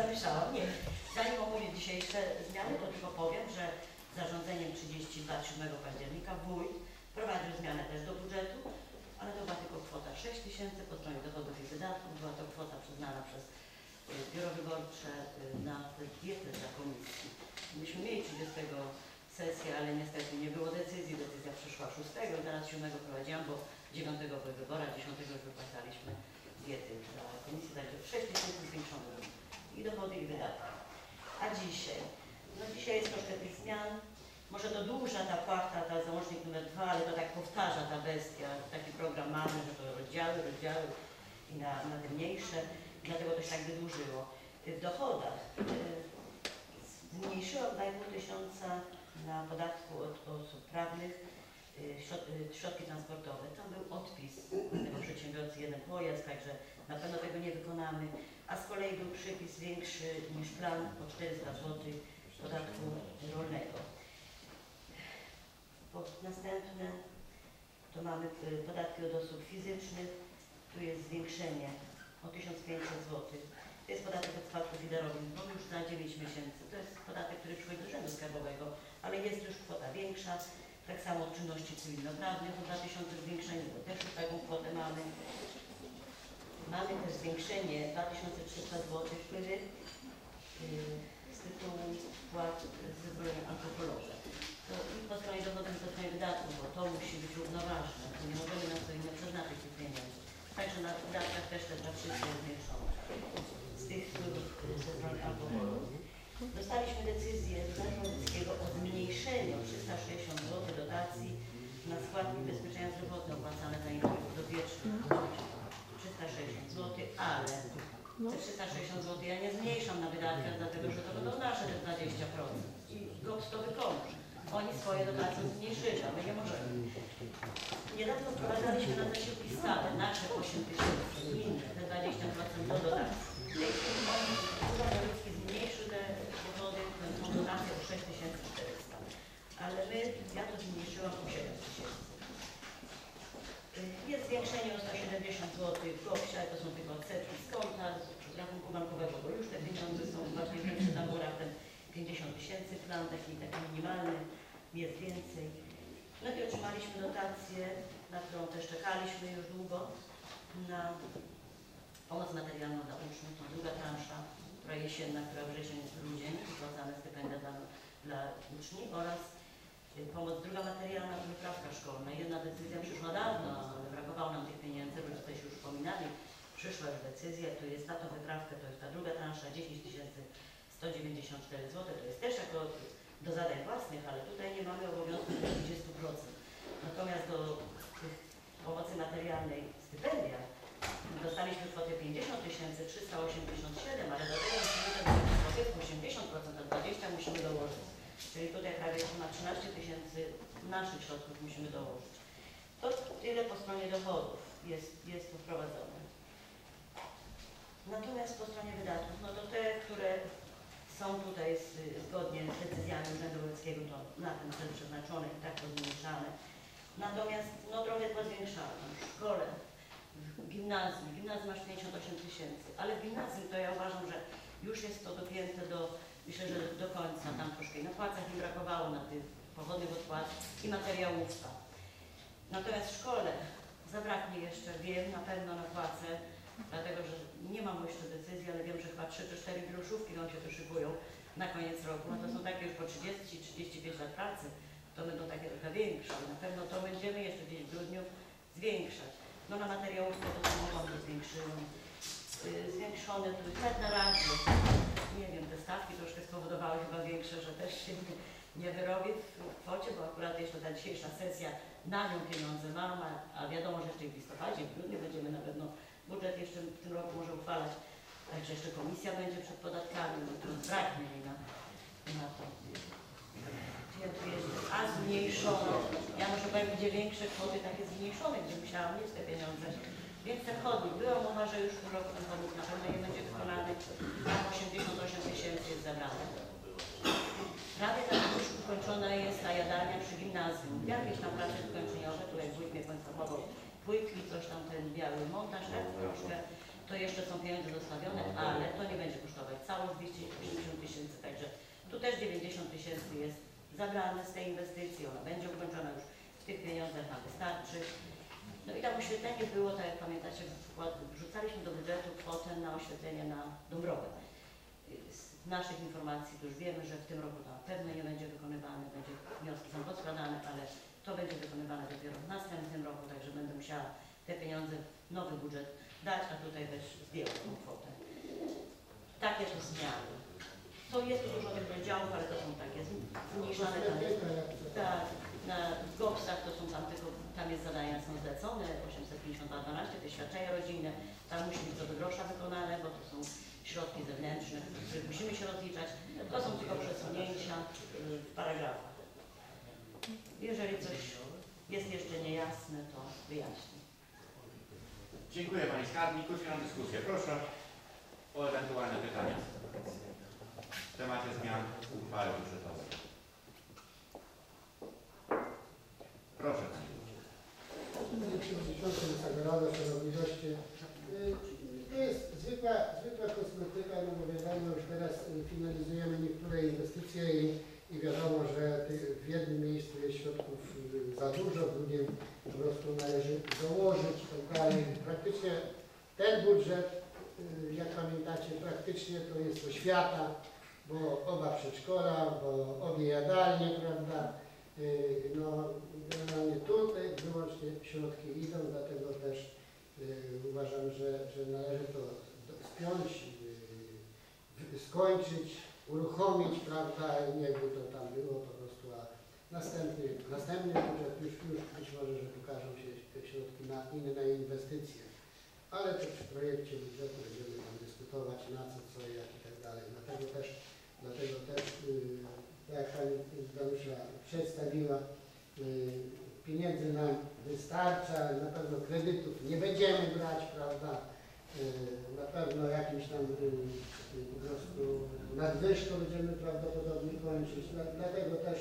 Zamieszałam. Nie. Zanim omówię dzisiejsze zmiany, to tylko powiem, że zarządzeniem 32 7 października wójt prowadził zmianę też do budżetu, ale to była tylko kwota 6 tysięcy po stronie dochodów i wydatków. Była to kwota przyznana przez y, biuro wyborcze y, na dietę dla komisji. Myśmy mieli 30 sesję, ale niestety nie było decyzji. Decyzja przyszła 6, teraz 7 prowadziłam, bo 9 były wybory, a 10 już wypłacaliśmy diety dla komisji, także 6 tysięcy zwiększone i dochody i wydatki. A dzisiaj? No dzisiaj jest troszkę tych zmian. Może to dłuższa ta płachta, ta załącznik numer dwa, ale to tak powtarza ta bestia. Taki program mamy, że to rozdziały, rozdziały i na, na te mniejsze. Dlatego to się tak wydłużyło. W dochodach y, zmniejszyło 2,5 tysiąca na podatku od osób prawnych środki transportowe. Tam był odpis tego przedsiębiorcy, jeden pojazd, także na pewno tego nie wykonamy. A z kolei był przypis większy niż plan o 400 zł podatku rolnego. Następne to mamy y, podatki od osób fizycznych. Tu jest zwiększenie o 1500 zł. To jest podatek od spadków i bo już za 9 miesięcy. To jest podatek, który przychodzi do Urzędu Skarbowego, ale jest już kwota większa. Tak samo czynności cywilnoprawnych o 2000 zwiększenie, bo też taką kwotę mamy. Mamy też zwiększenie 2300 zł wpływy z tytułu płat z zezwolenia antropologa. To i po stronie dochodów, i po stronie wydatków, bo to musi być równoważne. To nie możemy na co inne przeznaczyć tych pieniędzy. Także na wydatkach też te wszystkie zwiększone. Z tych wpływów ze strony. Dostaliśmy decyzję Urzędu Miejskiego o zmniejszeniu 360 zł dotacji na składki ubezpieczenia zdrowotne opłacane za inwalidów dopiecznych. 360 zł, ale te 360 zł ja nie zmniejszam na wydatkach, dlatego że to będą nasze te 20%. I GOPS to wykończy. Oni swoje dotacje zmniejszyli, a my nie możemy. Niedawno wprowadzaliśmy na zasiłki stałe, nasze 8 tysięcy, inne, te 20% do dotacji. W tej chwili oni, Urząd Wojewódzki zmniejszył te dochody, tą dotację o 6400. Ale my, ja to zmniejszyłam o 7 tysięcy. Jest zwiększenie o 170 zł w GOPS-ie, to są tylko odsetki z konta, z rachunku bankowego, bo już te pieniądze są właśnie większe, tam był raptem 50 tysięcy plan, taki, taki minimalny, jest więcej. No i otrzymaliśmy dotację, na którą też czekaliśmy już długo, na pomoc materialną dla uczniów, to druga transza, która jesienna, która wrzesień, grudzień, wypłacane stypendia dla, dla uczniów oraz y, pomoc druga materialna to wyprawka szkolna. Jedna decyzja przyszła dawno, ale brakowało nam tych pieniędzy, rodzice się już wspominali. Przyszła już decyzja, to jest na tą wyprawkę, to jest ta druga transza, 10 194 zł, to jest też jako do zadań własnych, ale tutaj nie mamy obowiązku do 20%. Natomiast do tych pomocy materialnej stypendia dostaliśmy kwotę 50 387, ale do tego musimy dać 80%, a 20 musimy dołożyć. Czyli tutaj prawie na 13 tysięcy naszych środków musimy dołożyć. To tyle po stronie dochodów jest, jest tu wprowadzone. Natomiast po stronie wydatków, no to te, które są tutaj z, zgodnie z decyzjami Urzędu Wojewódzkiego, to na ten cel przeznaczone i tak pozmniejszane. Natomiast no trochę pozwiększane. W szkole, w gimnazjum, gimnazjum masz 58 tysięcy, ale w gimnazjum to ja uważam, że już jest to dopięte do, myślę, że do końca, tam troszkę i na płacach mi brakowało, na tych pochodnych odpłat i materiałówka. Natomiast w szkole zabraknie jeszcze, wiem na pewno na płace, dlatego że nie mam jeszcze decyzji, ale wiem, że chyba 3 czy 4 groszówki nam się tu na koniec roku. No to są takie już po 30-35 lat pracy, to będą takie trochę większe. Na pewno to będziemy jeszcze gdzieś w grudniu zwiększać. No na materiałówkę to samochody zwiększyłem. Yy, Zwiększone tu tak na razie, nie wiem, te stawki troszkę spowodowały chyba większe, że też się nie, wyrobię w kwocie, bo akurat jeszcze ta dzisiejsza sesja na nią pieniądze mam, a, wiadomo, że jeszcze w listopadzie, w grudniu będziemy na pewno budżet jeszcze w tym roku może uchwalać, także jeszcze komisja będzie przed podatkami, no to braknie mi na, na to. A zmniejszono, ja może powiem, gdzie większe kwoty takie zmniejszone, gdzie musiałam mieć te pieniądze. Więc ten chodnik, była mowa, że już w roku ten chodnik na pewno nie będzie wykonany, tam 88 tysięcy jest zabrane. Prawie tak już ukończona jest ta jadalnia przy gimnazjum. Jakieś tam prace wykończeniowe, tutaj wójt mnie poinformował, płytki, coś tam ten biały montaż, tak troszkę. to jeszcze są pieniądze zostawione, ale to nie będzie kosztować całość 250 tysięcy, także tu też 90 tysięcy jest zabrane z tej inwestycji, ona będzie ukończona już w tych pieniądzach nam wystarczy. No i tam oświetlenie było, tak jak pamiętacie, wrzucaliśmy do budżetu kwotę na oświetlenie na Dąbrowę. Z naszych informacji już wiemy, że w tym roku to na pewno nie będzie wykonywane, będzie, wnioski są poskładane, ale to będzie wykonywane dopiero w następnym roku, także będę musiała te pieniądze, nowy budżet dać, a tutaj też zdjąć tą kwotę. Takie to zmiany. To jest dużo tych rozdziałów, ale to są takie zmniejszane tak, na GOPS-ach to są tam tylko, tam jest zadania są zlecone, 850-12, te świadczenia rodzinne, tam musi być co do grosza wykonane, bo to są środki zewnętrzne, których musimy się rozliczać. To są tylko przesunięcia y, w paragrafach. Jeżeli coś jest jeszcze niejasne, to wyjaśnię. Dziękuję Pani Skarbnik. Otwieram dyskusję. Proszę o ewentualne pytania w temacie zmian uchwały budżetowej. Proszę Pani. Panie Przewodniczący, Wysoka Rado, Szanowni Goście. Y, To jest zwykła, zwykła kosmetyka, no bo wiadomo, już teraz y, finalizujemy niektóre inwestycje i, i wiadomo, że w jednym miejscu jest środków y, za dużo, w drugim po prostu należy dołożyć i tak. Praktycznie ten budżet, jak pamiętacie, praktycznie to jest oświata, bo oba przedszkola, bo obie jadalnie, prawda? Y, No, generalnie tutaj wyłącznie środki idą, dlatego też y, uważam, że, że należy to spiąć, w- skończyć, uruchomić, prawda, i jakby to tam było po prostu, a następny, następny budżet już, już być może, że ukażą się środki na inne inwestycje. Ale to przy projekcie budżetu będziemy tam dyskutować na co, co, jak i tak dalej. Dlatego też, dlatego też y, tak jak Pani Danusia przedstawiła, y, pieniędzy nam wystarcza, na pewno kredytów nie będziemy brać, prawda? Y, Na pewno jakimś tam y, po prostu nadwyżką będziemy prawdopodobnie kończyć. Dla- Dlatego też,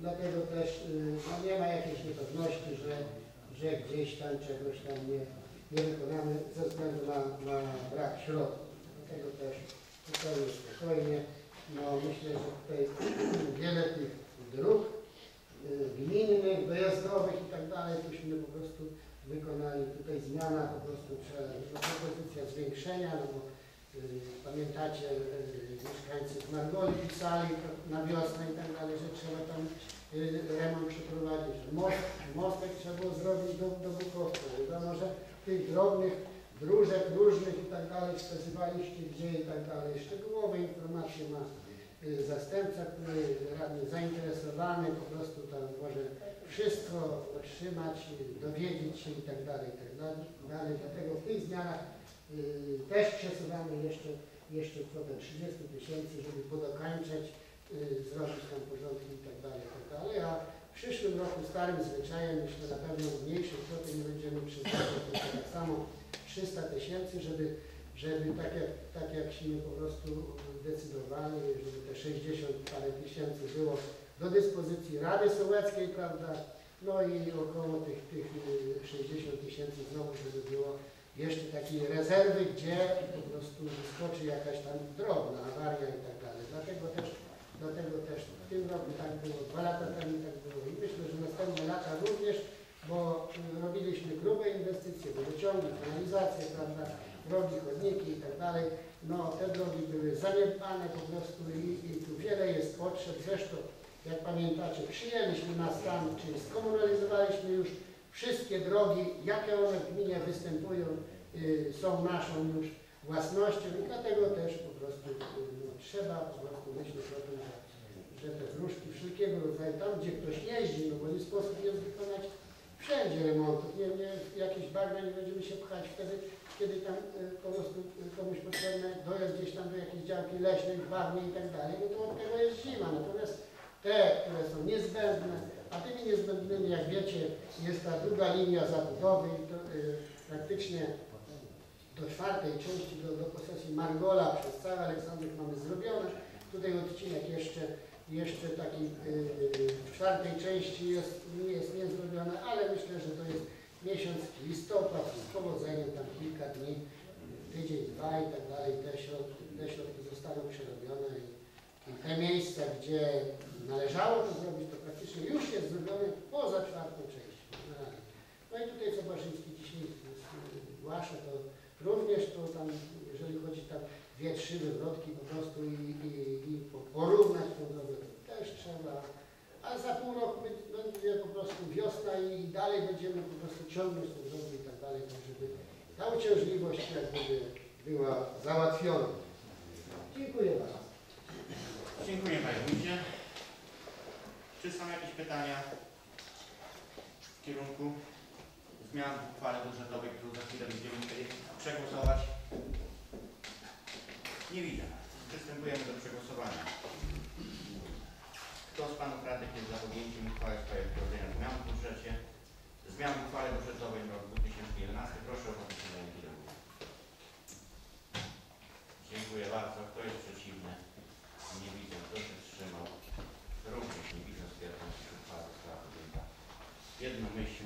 dlatego też no nie ma jakiejś niepewności, że, że gdzieś tam czegoś tam nie, nie wykonamy ze względu na, na brak środków. Dlatego też tutaj spokojnie, no myślę, że tutaj wiele tych dróg y, gminnych, dojazdowych i tak dalej, tośmy po prostu wykonali. Tutaj zmiana, po prostu no, propozycja zwiększenia, no bo y, pamiętacie, y, mieszkańcy z Margoli pisali na wiosnę i tak dalej, że trzeba tam y, remont przeprowadzić, że most, mostek trzeba było zrobić do, do Bukowca, wiadomo, że tych drobnych dróżek różnych i tak dalej wskazywaliście gdzie i tak dalej. Szczegółowe informacje ma y, zastępca, który radny zainteresowany, po prostu tam może wszystko otrzymać, dowiedzieć się i tak dalej, i tak dalej. Dlatego w tych zmianach y, też przesuwamy jeszcze, jeszcze kwotę 30 tysięcy, żeby podokańczać, y, zrobić tam porządki i tak dalej, i tak dalej. A w przyszłym roku starym zwyczajem, myślę, na pewno mniejszej kwoty nie będziemy przeznaczać, tak samo 300 tysięcy, żeby, żeby tak jak, tak jakśmy po prostu decydowali, żeby te 60 parę tysięcy było do dyspozycji Rady Sołeckiej, prawda? No i około tych, tych y, 60 tysięcy znowu, żeby było jeszcze takiej rezerwy, gdzie po prostu wyskoczy jakaś tam drobna awaria i tak dalej. Dlatego też, dlatego też w tym roku tak było, dwa lata temu tak było i myślę, że następne lata również, bo y, robiliśmy grube inwestycje, wodociągi, kanalizacje, prawda, drogi, chodniki i tak dalej. No te drogi były zaniedbane po prostu i, i tu wiele jest potrzeb. Zresztą, jak pamiętacie, przyjęliśmy na stan, czyli skomunalizowaliśmy już wszystkie drogi, jakie one w gminie występują, y, są naszą już własnością i dlatego też po prostu y, no, trzeba po prostu myśleć o tym, że, że te dróżki wszelkiego rodzaju, tam gdzie ktoś jeździ, no bo nie sposób jest wykonać wszędzie remontów, nie, nie, jakieś bagna nie będziemy się pchać wtedy, kiedy tam y, po prostu y, komuś potrzebne dojazd gdzieś tam do jakiejś działki leśnej, bagnie i tak dalej, no to od tego jest zima. Natomiast te, które są niezbędne, a tymi niezbędnymi, jak wiecie, jest ta druga linia zabudowy to y, praktycznie do czwartej części, do, do posesji Margola przez cały Aleksandrów mamy zrobione. Tutaj odcinek jeszcze, jeszcze taki y, y, w czwartej części jest, jest niezrobiony, ale myślę, że to jest miesiąc listopad z powodzeniem tam kilka dni tydzień, dwa i tak dalej, te środki, te środki zostaną przerobione i, te miejsca, gdzie należało to zrobić, to praktycznie już jest zrobione poza czwartą częścią. No i tutaj co Barzyński dzisiaj zgłasza, to również to tam, jeżeli chodzi tam dwie, trzy wywrotki po prostu i, i, i po- porównać tą drogę, A za pół roku będzie- po prostu wiosna i dalej będziemy po prostu ciągnąć tą drogę i tak dalej, tak żeby ta uciążliwość jak była załatwiona. Dziękuję bardzo. Dziękuję Panie Wójcie. Czy są jakieś pytania w kierunku zmian w uchwale budżetowej, którą za chwilę będziemy musieli przegłosować? Nie widzę. Przystępujemy do przegłosowania. Kto z Panów Radnych jest za uchwały w sprawie wprowadzenia zmian w budżecie, zmian w uchwale budżetowej rok 2011? Proszę o do góry. Dziękuję bardzo. Kto jest przeciwny? Nie widzę. Kto się wstrzymał? Również nie widzę. Stwierdzam, że uchwała została podjęta jednomyślnie.